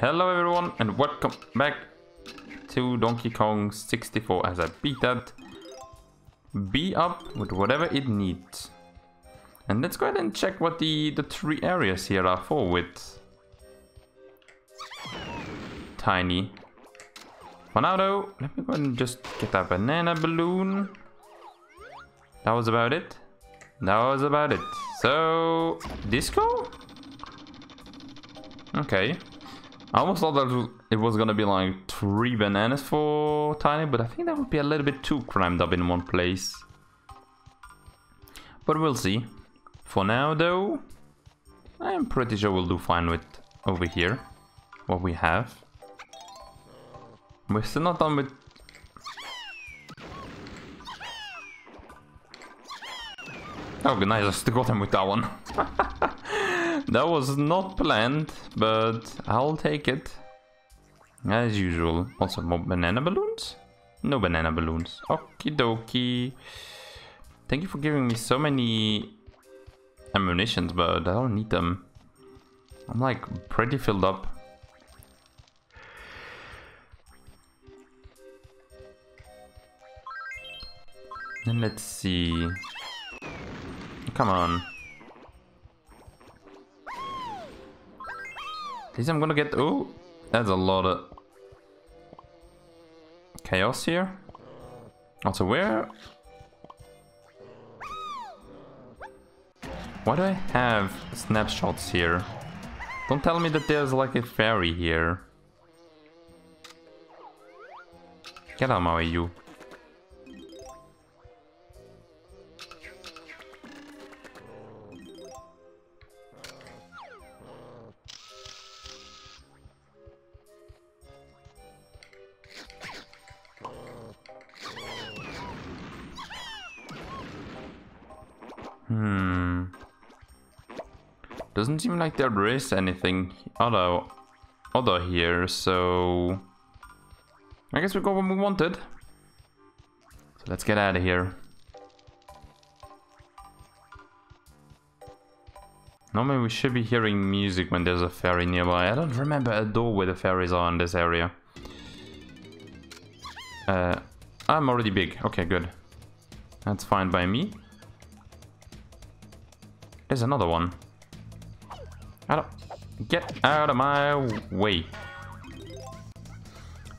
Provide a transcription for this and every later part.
hello everyone and welcome back to Donkey Kong 64 as I beat that B up with whatever it needs. And let's go ahead and check what the, the three areas here are for with Tiny. For now though, let me go and just get that banana balloon. That was about it. That was about it. So, disco? Okay. I almost thought that it was gonna be like three bananas for Tiny, but I think that would be a little bit too crammed up in one place. But we'll see. For now though, I am pretty sure we'll do fine with over here, what we have. We're still not done with... Oh, nice, I still got him with that one. That was not planned, but I'll take it. As usual. Also, more banana balloons? No banana balloons. Okie dokie. Thank you for giving me so many ammunitions, but I don't need them. I'm like pretty filled up. Then let's see. Come on. Least I'm gonna get... Oh, that's a lot of chaos here. Also, where... Why do I have snapshots here? Don't tell me that there's like a fairy here. Get out of my way, you. Hmm. Doesn't seem like there is anything other other here, so I guess we got what we wanted. So let's get out of here. Normally we should be hearing music when there's a fairy nearby. I don't remember a door where the fairies are in this area. Uh, I'm already big. Okay, good. That's fine by me. There's another one. Out of, get out of my way.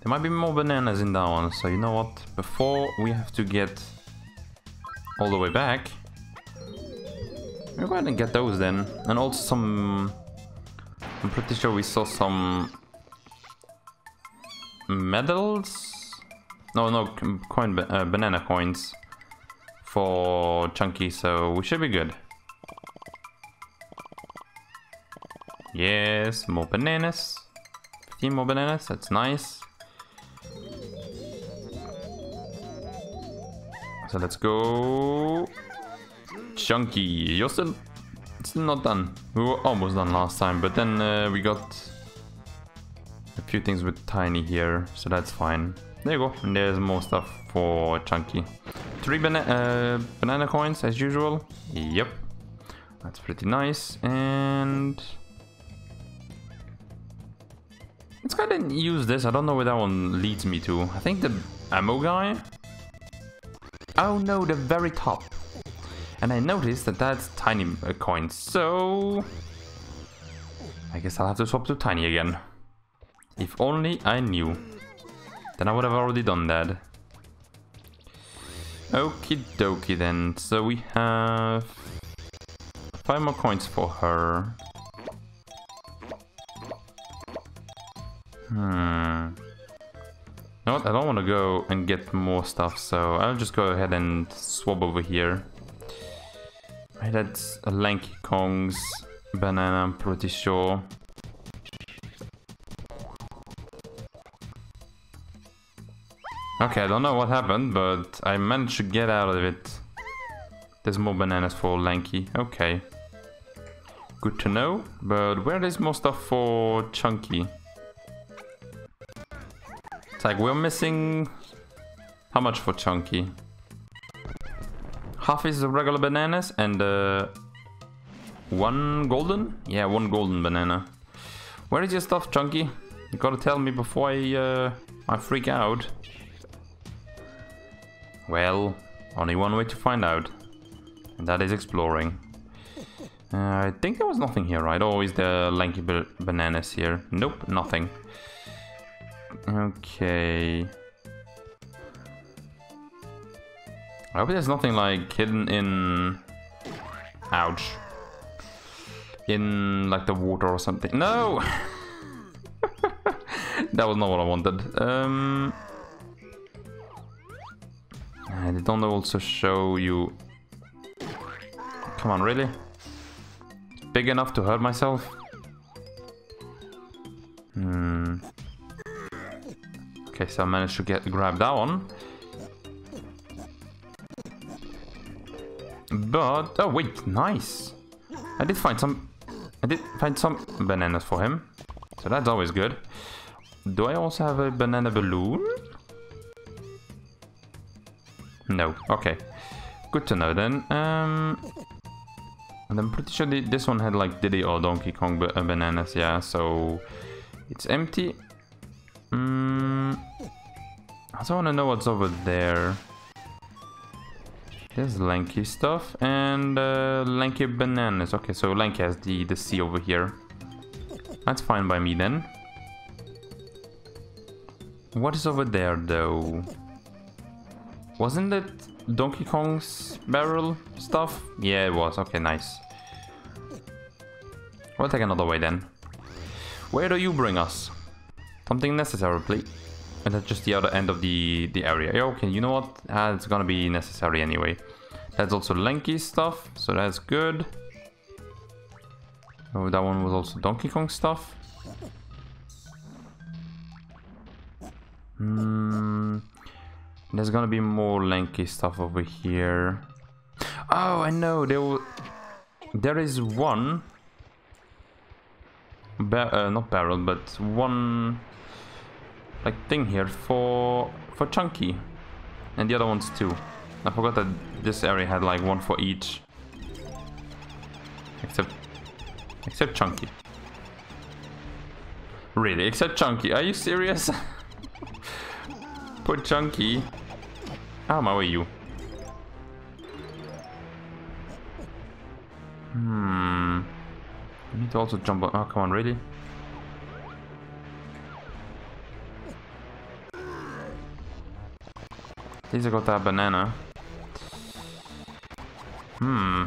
There might be more bananas in that one, so you know what? Before we have to get all the way back, we're going to get those then. And also some... I'm pretty sure we saw some medals? No, no, coin, uh, banana coins for Chunky, so we should be good. Yes, more bananas. 15 more bananas, that's nice. So let's go. Chunky, you're still, still not done. We were almost done last time, but then uh, we got a few things with Tiny here, so that's fine. There you go, and there's more stuff for Chunky. Three bana uh, banana coins as usual. Yep, that's pretty nice. And Let's go ahead and use this. I don't know where that one leads me to. I think the ammo guy? Oh no, the very top. And I noticed that that's tiny uh, coins, so... I guess I'll have to swap to tiny again. If only I knew. Then I would have already done that. Okie dokie then. So we have... Five more coins for her. Hmm. I don't want to go and get more stuff, so I'll just go ahead and swap over here. That's a Lanky Kong's banana, I'm pretty sure. Okay, I don't know what happened, but I managed to get out of it. There's more bananas for Lanky. Okay. Good to know. But where is more stuff for Chunky? It's like we're missing... How much for Chunky? Half is the regular bananas and uh, one golden? Yeah, one golden banana. Where is your stuff, Chunky? You gotta tell me before I, uh, I freak out. Well, only one way to find out. And that is exploring. Uh, I think there was nothing here, right? Oh, is the lanky bananas here? Nope, nothing. Okay. I hope there's nothing like hidden in... Ouch. In like the water or something. No! that was not what I wanted. Um, and don't also show you... Come on, really? Big enough to hurt myself? Hmm. Okay, so I managed to get grab that one. But, oh wait, nice. I did find some, I did find some bananas for him. So that's always good. Do I also have a banana balloon? No, okay. Good to know then. Um, and I'm pretty sure this one had like Diddy or Donkey Kong uh, bananas, yeah, so it's empty. Mm, I also want to know what's over there. There's lanky stuff and uh, lanky bananas. Okay, so lanky has the, the C over here. That's fine by me then. What is over there though? Wasn't it Donkey Kong's barrel stuff? Yeah, it was. Okay, nice. We'll take another way then. Where do you bring us? Something necessary, please. And that's just the other end of the, the area. Okay, you know what? It's gonna be necessary anyway. That's also lanky stuff, so that's good. Oh, that one was also Donkey Kong stuff. Hmm. There's gonna be more lanky stuff over here. Oh, I know. There will. There is one. Ba uh, not barrel, but one like thing here for for Chunky, and the other ones too. I forgot that this area had like one for each, except except Chunky. Really, except Chunky? Are you serious? Poor Chunky. How my way, you? Hmm. I need to also jump on. Oh, come on, really? I got that banana. Hmm.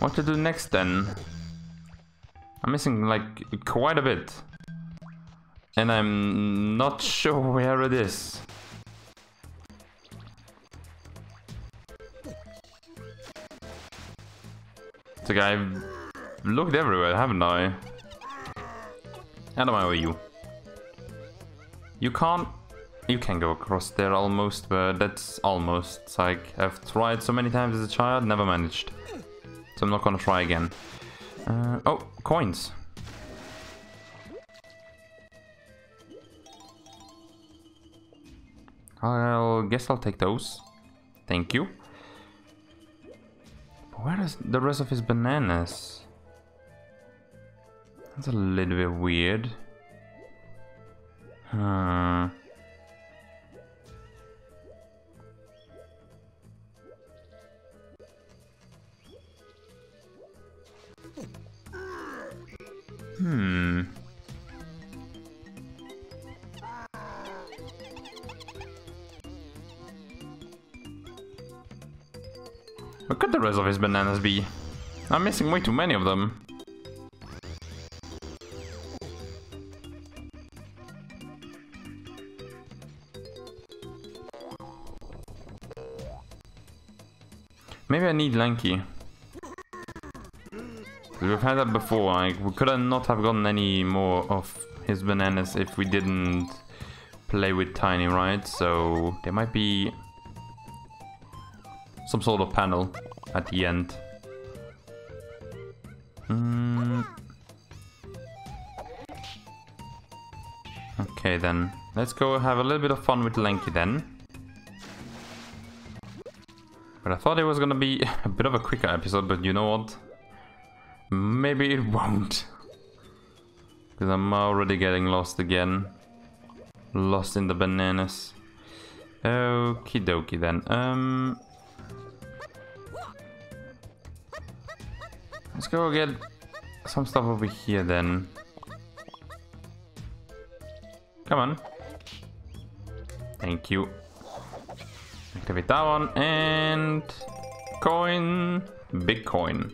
What to do next then? I'm missing like quite a bit. And I'm not sure where it is. It's like I've looked everywhere, haven't I? Out of my way, you. You can't... You can go across there almost, but that's almost. Like, I've tried so many times as a child, never managed. So I'm not gonna try again. Uh, oh, coins. I'll guess I'll take those. Thank you. Where is the rest of his bananas? That's a little bit weird. Hmm. Where could the rest of his bananas be? I'm missing way too many of them. I need Lanky. We've had that before, like, we could not have gotten any more of his bananas if we didn't play with Tiny, right? So there might be some sort of panel at the end. Mm. Okay then, let's go have a little bit of fun with Lanky then. But I thought it was gonna be a bit of a quicker episode, but you know what? Maybe it won't. Because I'm already getting lost again. Lost in the bananas. Okie dokie then. Um, let's go get some stuff over here then. Come on. Thank you. Activate that one and coin, Bitcoin.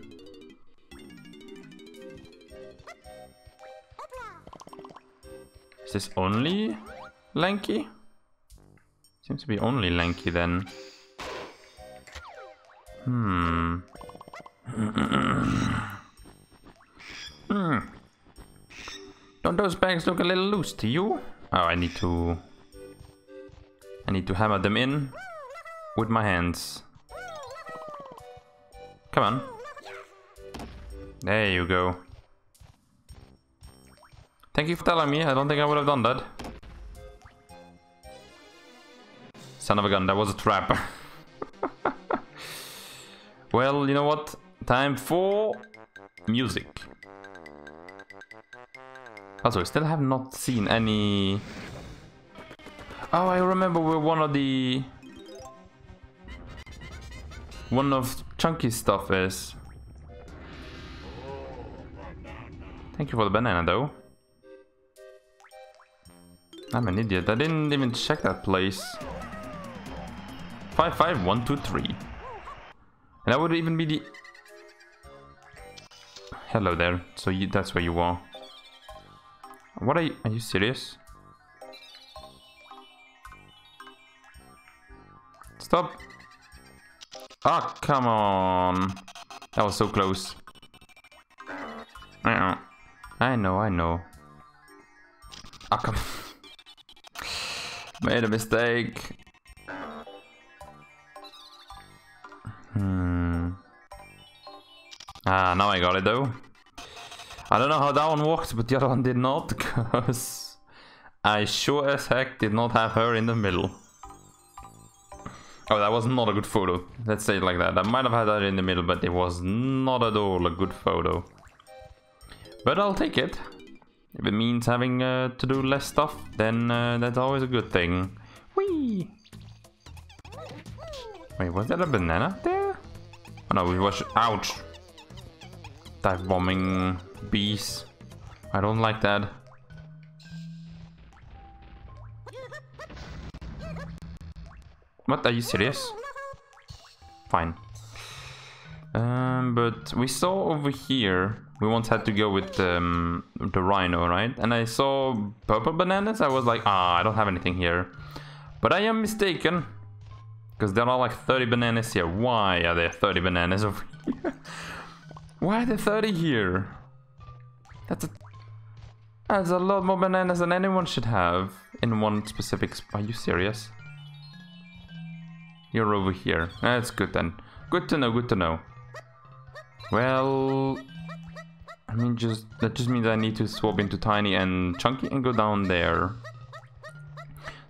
Is this only lanky? Seems to be only lanky then. Hmm. hmm. Don't those bags look a little loose to you? Oh, I need to... I need to hammer them in with my hands. Come on. There you go. Thank you for telling me. I don't think I would have done that. Son of a gun, that was a trap. well, you know what? Time for music. Also, I still have not seen any... Oh, I remember where one of the... One of Chunky stuff is. Thank you for the banana, though. I'm an idiot. I didn't even check that place. Five, five. And that would even be the... Hello there. So you, that's where you are. What are you... Are you serious? Stop. Oh, come on. That was so close. I know, I know. Oh, come Made a mistake. Hmm. Ah, now I got it though. I don't know how that one worked, but the other one did not, because I sure as heck did not have her in the middle. Oh, that was not a good photo. Let's say it like that. I might have had that in the middle, but it was not at all a good photo. But I'll take it. If it means having uh, to do less stuff, then uh, that's always a good thing. Whee! Wait, was that a banana there? Oh no, we was... Ouch! Dive bombing bees. I don't like that. What? Are you serious? Fine. Um, but we saw over here, we once had to go with um, the rhino, right? And I saw purple bananas. I was like, ah, I don't have anything here. But I am mistaken. Because there are like 30 bananas here. Why are there 30 bananas over here? Why are there 30 here? That's a, that's a lot more bananas than anyone should have in one specific Are you serious? You're over here. That's good then. Good to know, good to know. Well... I mean, just that just means I need to swap into Tiny and Chunky and go down there.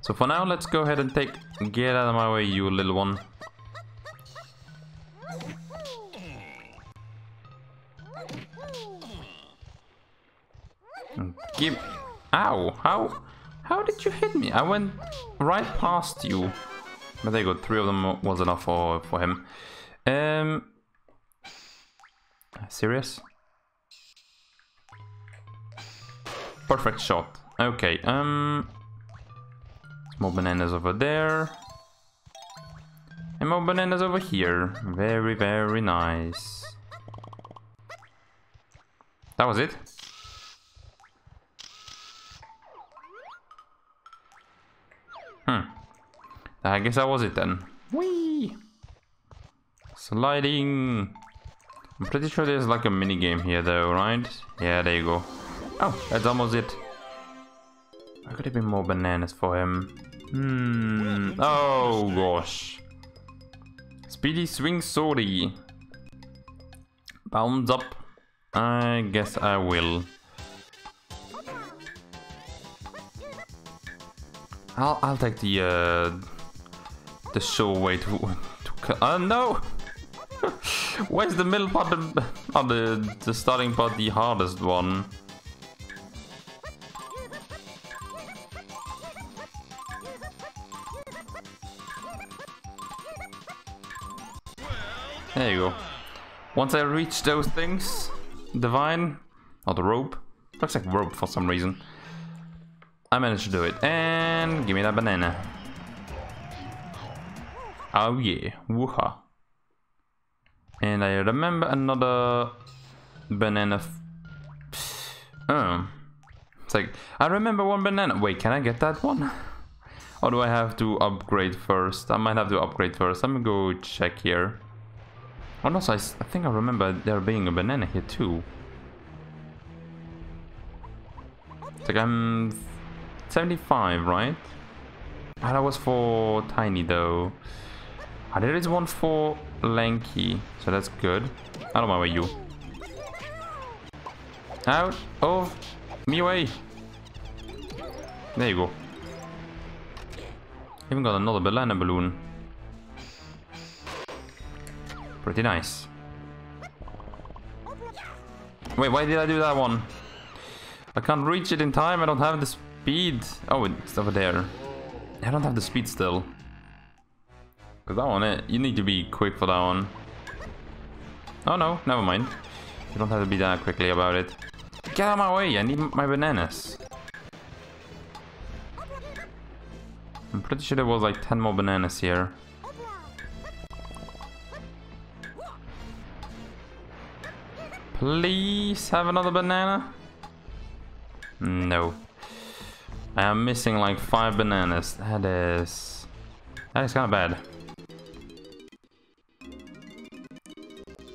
So for now, let's go ahead and take... Get out of my way, you little one. Give... Ow! How... How did you hit me? I went right past you. But there you go, three of them was enough for, for him. Um, serious? Perfect shot. Okay, um... More bananas over there. And more bananas over here. Very, very nice. That was it? Hmm. I guess that was it then. Whee! Sliding. I'm pretty sure there's like a mini game here though, right? Yeah, there you go. Oh, that's almost it. Where could have been more bananas for him? Hmm. Oh gosh. Speedy swing sortie. Bounds up. I guess I will. I'll I'll take the uh the show way to to uh no Where's the middle part of oh, the, the starting part the hardest one? There you go. Once I reach those things, the vine, or the rope, looks like rope for some reason. I managed to do it. And give me that banana. Oh yeah, wooha. And I remember another banana. oh. It's like, I remember one banana. Wait, can I get that one? Or do I have to upgrade first? I might have to upgrade first. Let me go check here. Oh no, I, I think I remember there being a banana here too. It's like I'm 75, right? That was for tiny though. Ah, there is one for lanky, so that's good. Of my way, you. Out of me way. There you go. Even got another banana balloon. Pretty nice. Wait, why did I do that one? I can't reach it in time, I don't have the speed. Oh, it's over there. I don't have the speed still. Cause that one, eh, you need to be quick for that one. Oh no, never mind. You don't have to be that quickly about it. Get out of my way, I need my bananas. I'm pretty sure there was like 10 more bananas here. Please have another banana? No. I am missing like five bananas. That is... That is kind of bad.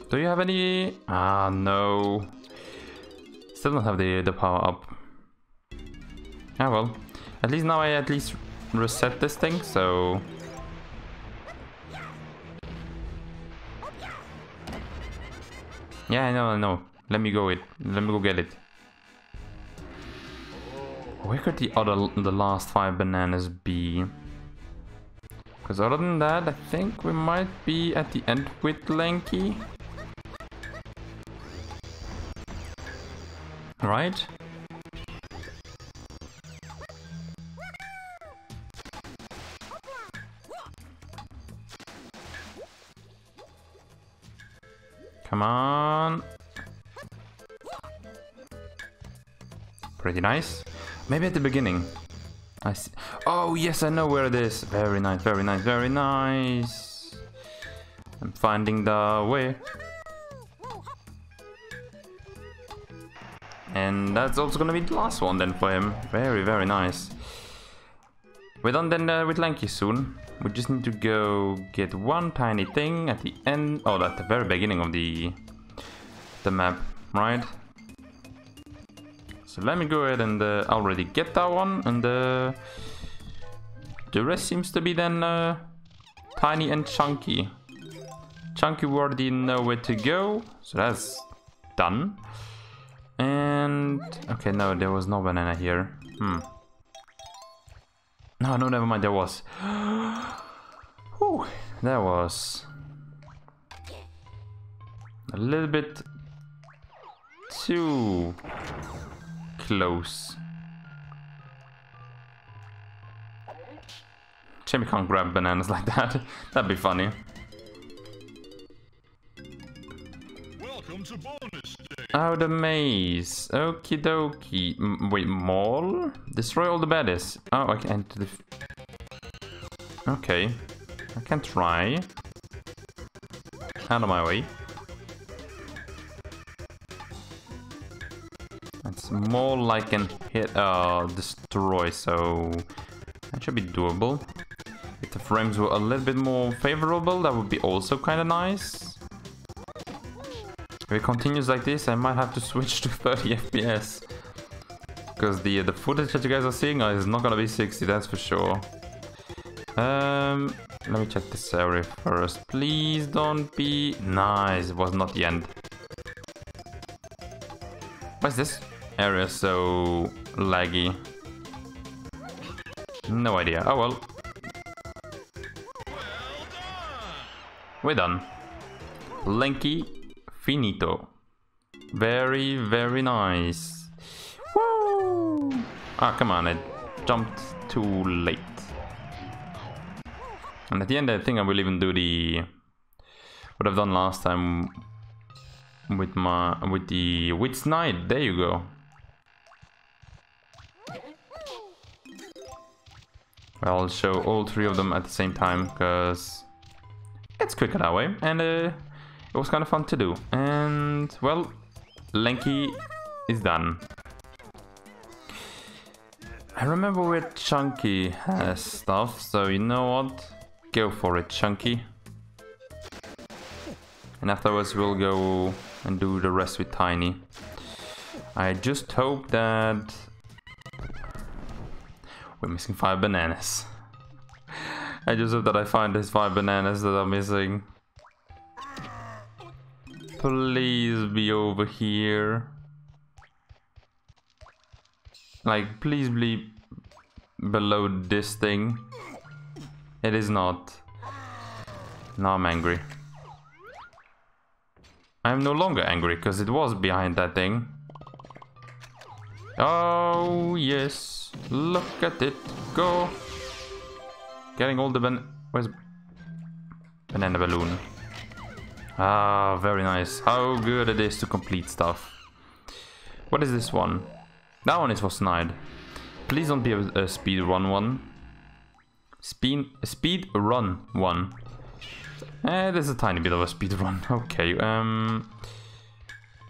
Do you have any... Ah, no. Still don't have the, the power up. Ah, well. At least now I at least reset this thing, so... Yeah, I know, I know. Let me go it. Let me go get it. Where could the other, the last five bananas be? Because other than that, I think we might be at the end with Lanky. Right? Come on. Pretty nice. Maybe at the beginning. I see. Oh, yes, I know where it is. Very nice, very nice, very nice. I'm finding the way. And that's also gonna be the last one then for him. Very, very nice. We're done then uh, with Lanky soon. We just need to go get one tiny thing at the end, oh, at the very beginning of the the map, right? So let me go ahead and uh, already get that one, and uh, the rest seems to be then uh, tiny and chunky. Chunky already know where to go, so that's done. And okay, no, there was no banana here. Hmm. No, no, never mind, there was. Whew, that was a little bit too close. Jimmy can't grab bananas like that. That'd be funny. Welcome to bonus. Oh, the maze. Okie dokie. M wait, mall? Destroy all the baddies. Oh, I can't. Okay. I can try. Out of my way. It's more like an hit, uh, destroy, so that should be doable. If the frames were a little bit more favorable, that would be also kind of nice. If it continues like this, I might have to switch to 30 FPS. Because the the footage that you guys are seeing is not gonna be 60, that's for sure. Um, let me check this area first. Please don't be... Nice, it was not the end. What's this area so laggy? No idea. Oh well. well done. We're done. Lanky finito. Very, very nice. Woo! Ah, come on, I jumped too late. And at the end, I think I will even do the what I've done last time with my with the with Knight, There you go. I'll show all three of them at the same time because it's quicker that way, and uh, it was kind of fun to do. And well, Lanky is done. I remember where Chunky has stuff, so you know what? Go for it, Chunky. And afterwards we'll go and do the rest with Tiny. I just hope that... We're missing five bananas. I just hope that I find these five bananas that I'm missing. Please be over here. Like, please be below this thing. It is not. Now I'm angry. I'm no longer angry because it was behind that thing. Oh, yes. Look at it. Go. Getting all the ban... Where's... Banana balloon. Ah, very nice. How good it is to complete stuff. What is this one? That one is for Snide. Please don't be a, a speed run one. Speed, speed run one. Eh, there's a tiny bit of a speed run. Okay, um...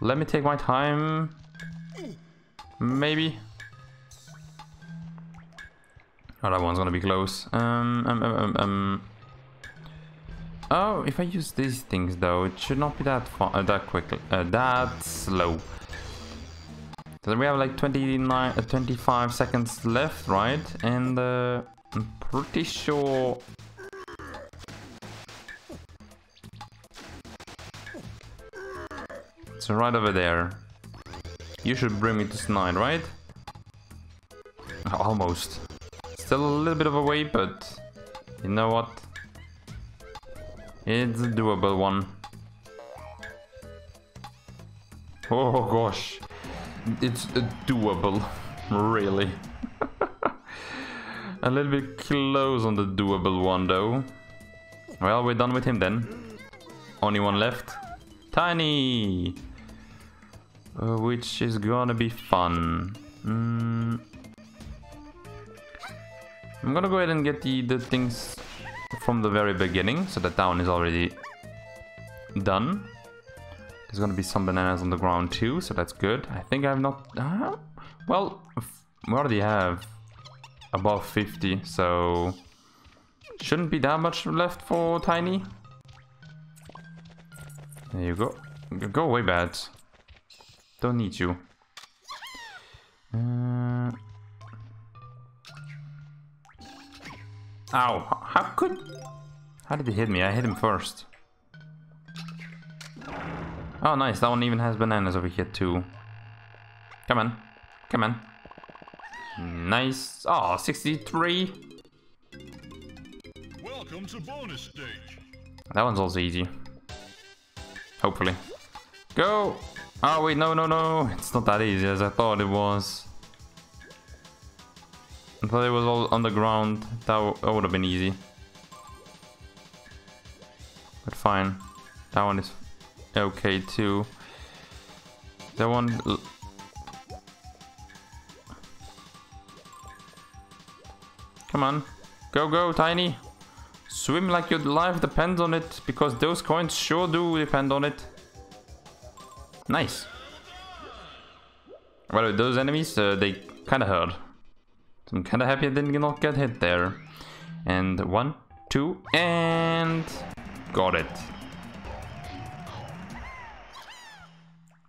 Let me take my time. Maybe. Oh, that one's gonna be close. Um, um, um, um, um. Oh, if I use these things though, it should not be that uh, that quick, uh, that slow. So we have like 29, uh, 25 seconds left, right? And uh, I'm pretty sure It's right over there. You should bring me to Snide, right? Almost. Still a little bit of a way, but you know what? It's a doable one. Oh gosh. It's a doable, really. a little bit close on the doable one though. Well, we're done with him then. Only one left. Tiny! Uh, which is gonna be fun. Mm. I'm gonna go ahead and get the, the things from the very beginning, so that down is already done. There's gonna be some bananas on the ground too, so that's good. I think I have not... Uh, well, we already have above 50, so... Shouldn't be that much left for Tiny. There you go. Go away, bats. Don't need you. Uh... Ow, how could... How did he hit me? I hit him first. Oh, nice. That one even has bananas over here, too. Come on. Come on. Nice. Oh, 63. Welcome to bonus stage. That one's also easy. Hopefully. Go! Oh, wait, no, no, no. It's not that easy as I thought it was. I thought it was all on the ground. That, that would have been easy. But fine. That one is okay too. That one... Come on. Go, go, Tiny. Swim like your life depends on it, because those coins sure do depend on it. Nice. Well, those enemies, uh, they kind of hurt. So I'm kind of happy I did not get hit there. And one, two, and got it.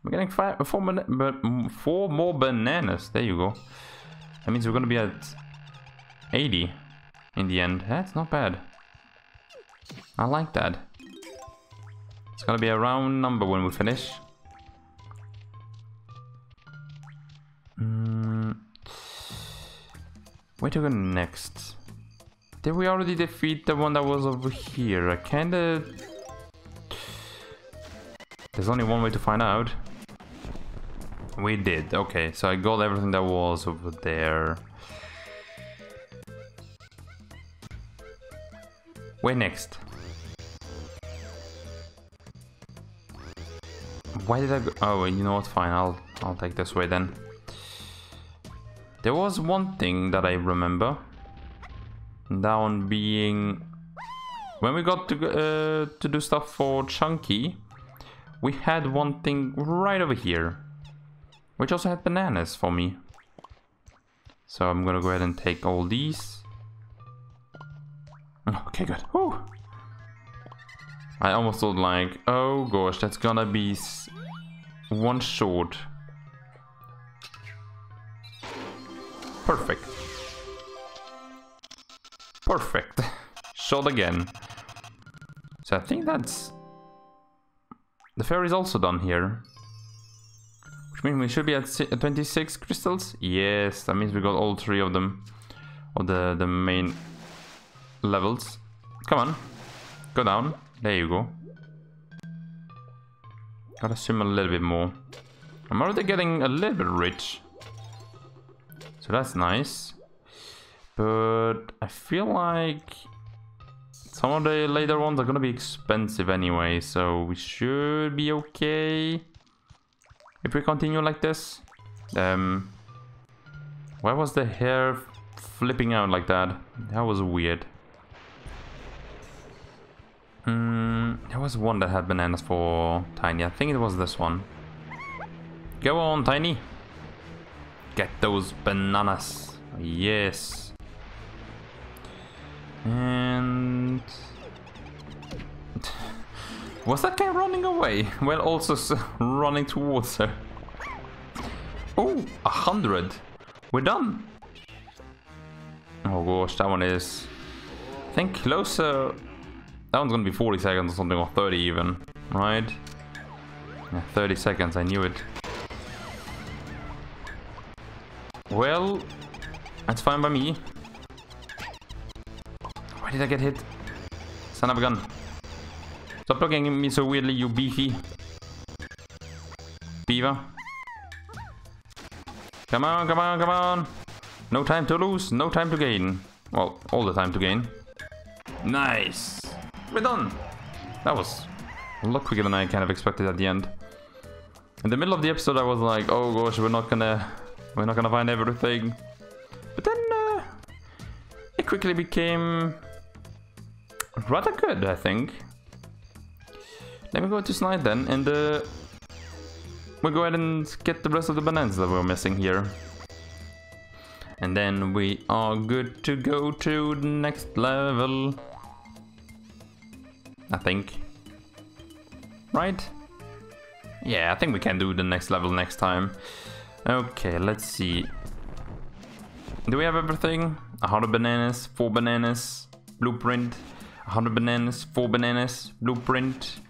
We're getting five, four more bananas. There you go. That means we're gonna be at 80 in the end. That's not bad. I like that. It's gonna be a round number when we finish. Where to go next? Did we already defeat the one that was over here? I kinda... There's only one way to find out. We did. Okay, so I got everything that was over there. Where next? Why did I go? Oh, you know what? Fine, I'll I'll take this way then. There was one thing that I remember. That one being when we got to uh, to do stuff for Chunky, we had one thing right over here, which also had bananas for me. So I'm gonna go ahead and take all these. Okay, good. Whew. I almost thought like, oh gosh, that's gonna be one short. Perfect. Perfect. Shot again. So I think that's... The fair is also done here. Which means we should be at uh, 26 crystals? Yes, that means we got all three of them. Of the, the main levels. Come on. Go down. There you go. Gotta swim a little bit more. I'm already getting a little bit rich. So that's nice. But I feel like some of the later ones are gonna be expensive anyway, so we should be okay if we continue like this. Um, why was the hair flipping out like that? That was weird. Hmm, there was one that had bananas for Tiny. I think it was this one. Go on, Tiny. Get those bananas. Yes. And... Was that guy running away? Well, also running towards her. Oh, a hundred. We're done. Oh gosh, that one is... I think closer that one's gonna be 40 seconds or something, or 30 even, right? Yeah, 30 seconds, I knew it. Well, that's fine by me. Why did I get hit? Son of a gun. Stop looking at me so weirdly, you beefy. Beaver. Come on, come on, come on. No time to lose, no time to gain. Well, all the time to gain. Nice. We're done! That was a lot quicker than I kind of expected at the end. In the middle of the episode I was like, oh gosh, we're not gonna... We're not gonna find everything. But then... Uh, it quickly became... Rather good, I think. Let me go to Snide then, and uh, we'll go ahead and get the rest of the bananas that we're missing here. And then we are good to go to the next level. I think. Right? Yeah, I think we can do the next level next time. Okay, let's see. Do we have everything? 100 bananas, 4 bananas, blueprint, 100 bananas, 4 bananas, blueprint,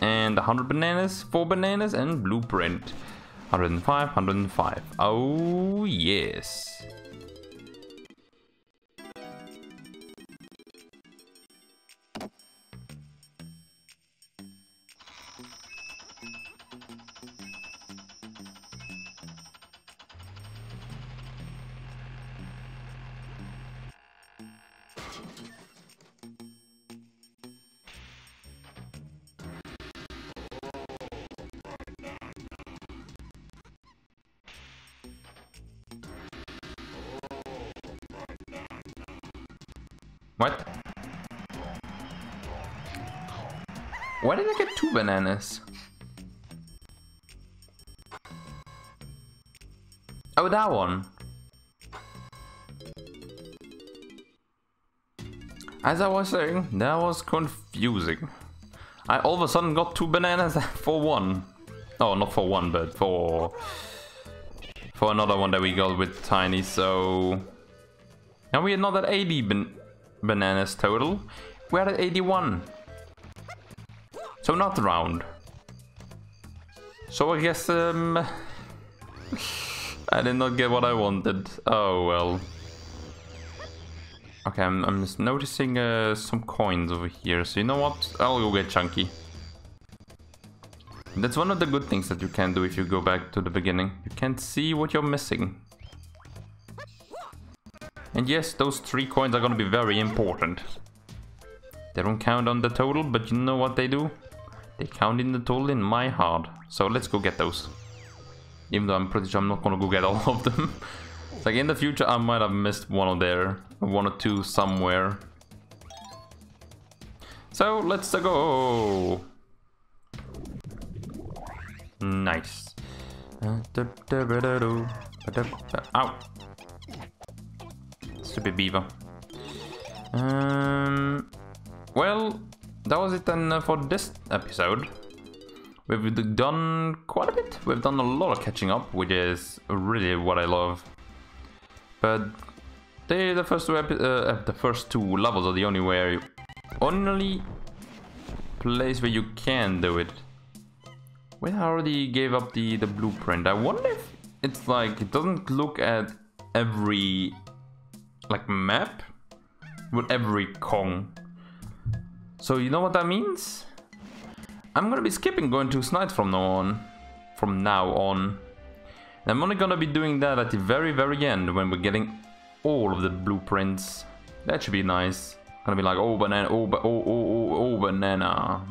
and 100 bananas, 4 bananas, and blueprint. 105, 105. Oh, yes. Bananas? Oh, that one. As I was saying, that was confusing. I all of a sudden got two bananas for one. Oh, not for one, but for for another one that we got with Tiny, so... Now we are not at 80 ban bananas total. We're at 81. So not round. So I guess um, I did not get what I wanted. Oh well. Okay, I'm, I'm just noticing uh, some coins over here. So you know what? I'll go get Chunky. That's one of the good things that you can do if you go back to the beginning. You can see what you're missing. And yes, those three coins are gonna be very important. They don't count on the total, but you know what they do? They count in the total in my heart. So let's go get those. Even though I'm pretty sure I'm not gonna go get all of them. like in the future I might have missed one of there. One or two somewhere. So let's go. Nice. Ow. Stupid beaver. Um, well, that was it then uh, for this episode. We've done quite a bit. We've done a lot of catching up, which is really what I love. But the the first two uh, the first two levels are the only way, only place where you can do it. We already gave up the the blueprint. I wonder if it's like it doesn't look at every like map with every Kong. So you know what that means? I'm gonna be skipping going to Snide from now on. From now on. I'm only gonna be doing that at the very, very end when we're getting all of the blueprints. That should be nice. Gonna be like, oh banana, oh, oh, oh, oh, oh banana.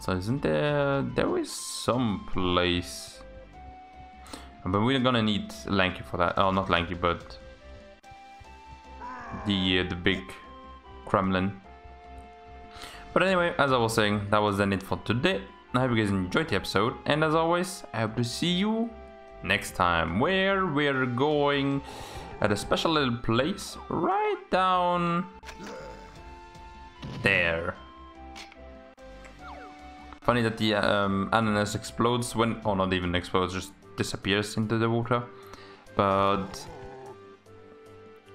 So isn't there, there is some place. But we're gonna need Lanky for that. Oh, not Lanky, but the uh, the big Kremling. But anyway, as I was saying, that was then it for today. I hope you guys enjoyed the episode, and as always, I hope to see you next time, where we're going at a special little place right down there. Funny that the um, ananas explodes when, or not even explodes, just disappears into the water. But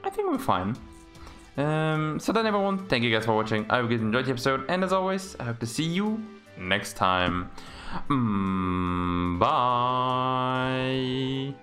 I think we're fine. Um, so then everyone, thank you guys for watching. I hope you guys enjoyed the episode. And as always, I hope to see you next time. Mm, bye.